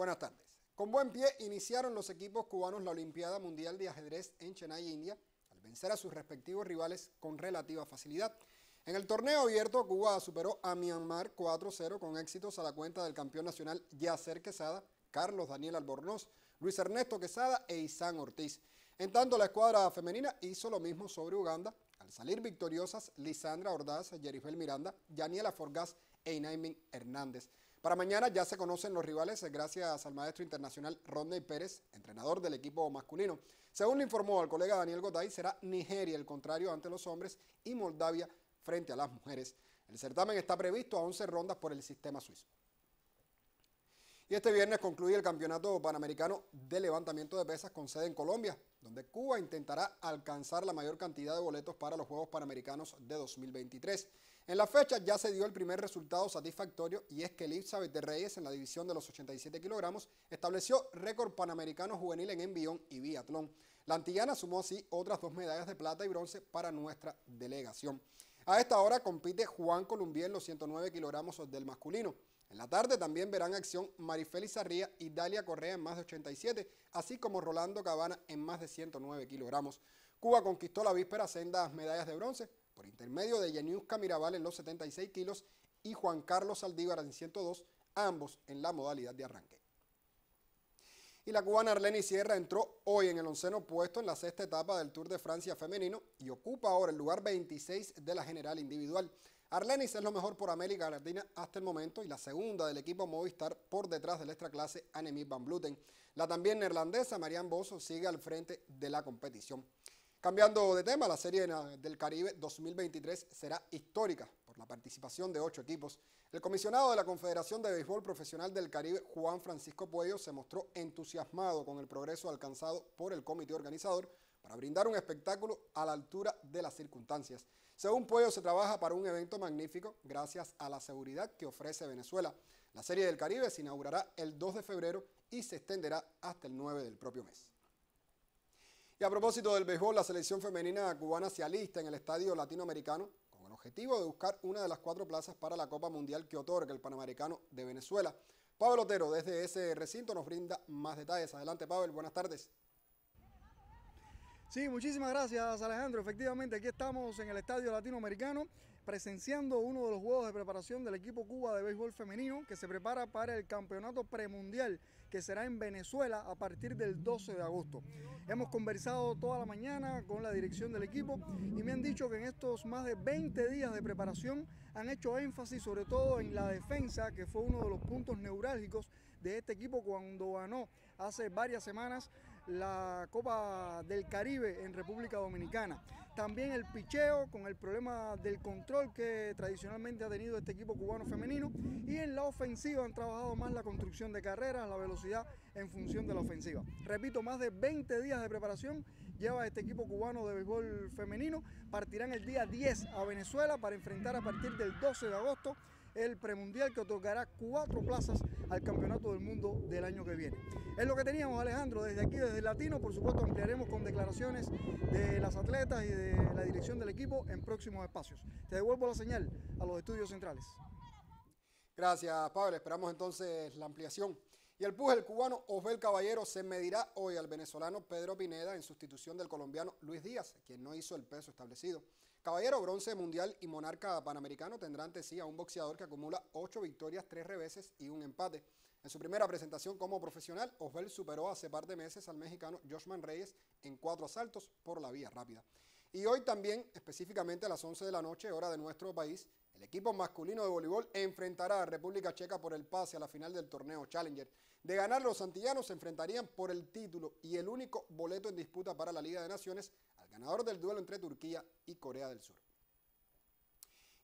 Buenas tardes. Con buen pie iniciaron los equipos cubanos la Olimpiada Mundial de Ajedrez en Chennai, India, al vencer a sus respectivos rivales con relativa facilidad. En el torneo abierto, Cuba superó a Myanmar 4-0 con éxitos a la cuenta del campeón nacional Yacer Quesada, Carlos Daniel Albornoz, Luis Ernesto Quesada e Isán Ortiz. En tanto, la escuadra femenina hizo lo mismo sobre Uganda, al salir victoriosas Lisandra Ordaz, Yerifel Miranda, Yaniela Forgás e Inaimin Hernández. Para mañana ya se conocen los rivales gracias al maestro internacional Rodney Pérez, entrenador del equipo masculino. Según le informó al colega Daniel Gotay, será Nigeria el contrario ante los hombres y Moldavia frente a las mujeres. El certamen está previsto a 11 rondas por el sistema suizo. Y este viernes concluye el Campeonato Panamericano de Levantamiento de Pesas con sede en Colombia, donde Cuba intentará alcanzar la mayor cantidad de boletos para los Juegos Panamericanos de 2023. En la fecha ya se dio el primer resultado satisfactorio y es que Elizabeth de Reyes en la división de los 87 kilogramos estableció récord panamericano juvenil en envión y biatlón. La antillana sumó así otras dos medallas de plata y bronce para nuestra delegación. A esta hora compite Juan Columbier en los 109 kilogramos del masculino. En la tarde también verán acción Marifeli Sarría y Dalia Correa en más de 87, así como Rolando Cabana en más de 109 kilogramos. Cuba conquistó la víspera sendas medallas de bronce por intermedio de Yaniuska Mirabal en los 76 kilos y Juan Carlos Saldívar en 102, ambos en la modalidad de arranque. Y la cubana Arlene Sierra entró hoy en el onceno puesto en la sexta etapa del Tour de Francia femenino y ocupa ahora el lugar 26 de la general individual. Arlenis es lo mejor por América Latina hasta el momento y la segunda del equipo Movistar por detrás de la extra clase Annemiek van Bluten. La también neerlandesa Marianne Bosso sigue al frente de la competición. Cambiando de tema, la Serie del Caribe 2023 será histórica por la participación de ocho equipos. El comisionado de la Confederación de Béisbol Profesional del Caribe, Juan Francisco Puello, se mostró entusiasmado con el progreso alcanzado por el comité organizador para brindar un espectáculo a la altura de las circunstancias. Según Puello, se trabaja para un evento magnífico gracias a la seguridad que ofrece Venezuela. La Serie del Caribe se inaugurará el 2 de febrero y se extenderá hasta el 9 del propio mes. Y a propósito del béisbol, la selección femenina cubana se alista en el Estadio Latinoamericano con el objetivo de buscar una de las cuatro plazas para la Copa Mundial que otorga el Panamericano de Venezuela. Pablo Otero, desde ese recinto, nos brinda más detalles. Adelante, Pablo, buenas tardes. Sí, muchísimas gracias Alejandro. Efectivamente, aquí estamos en el Estadio Latinoamericano presenciando uno de los juegos de preparación del equipo Cuba de béisbol femenino que se prepara para el campeonato premundial que será en Venezuela a partir del 12 de agosto. Hemos conversado toda la mañana con la dirección del equipo y me han dicho que en estos más de 20 días de preparación han hecho énfasis sobre todo en la defensa, que fue uno de los puntos neurálgicos de este equipo cuando ganó hace varias semanas la Copa del Caribe en República Dominicana. También el picheo con el problema del control que tradicionalmente ha tenido este equipo cubano femenino y en la ofensiva han trabajado más la construcción de carreras, la velocidad en función de la ofensiva. Repito, más de 20 días de preparación lleva este equipo cubano de béisbol femenino. Partirán el día 10 a Venezuela para enfrentar a partir del 12 de agosto el premundial que otorgará cuatro plazas al Campeonato del Mundo del año que viene. Es lo que teníamos, Alejandro, desde aquí, desde Latino. Por supuesto, ampliaremos con declaraciones de las atletas y de la dirección del equipo en próximos espacios. Te devuelvo la señal a los estudios centrales. Gracias, Pablo. Esperamos entonces la ampliación. Y el puje, el cubano Osbel Caballero se medirá hoy al venezolano Pedro Pineda en sustitución del colombiano Luis Díaz, quien no hizo el peso establecido. Caballero, bronce mundial y monarca panamericano tendrá ante sí a un boxeador que acumula ocho victorias, tres reveses y un empate. En su primera presentación como profesional, Osbel superó hace par de meses al mexicano Joshman Reyes en cuatro asaltos por la vía rápida. Y hoy también, específicamente a las 11 de la noche, hora de nuestro país, el equipo masculino de voleibol enfrentará a República Checa por el pase a la final del torneo Challenger. De ganar, los antillanos se enfrentarían por el título y el único boleto en disputa para la Liga de Naciones al ganador del duelo entre Turquía y Corea del Sur.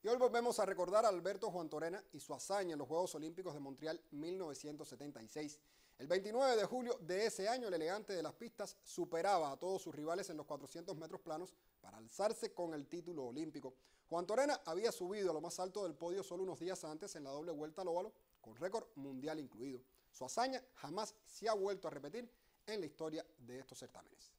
Y hoy volvemos a recordar a Alberto Juan Torena y su hazaña en los Juegos Olímpicos de Montreal 1976. El 29 de julio de ese año, el elegante de las pistas superaba a todos sus rivales en los 400 metros planos para alzarse con el título olímpico. Juan Torena había subido a lo más alto del podio solo unos días antes en la doble vuelta al óvalo, con récord mundial incluido. Su hazaña jamás se ha vuelto a repetir en la historia de estos certámenes.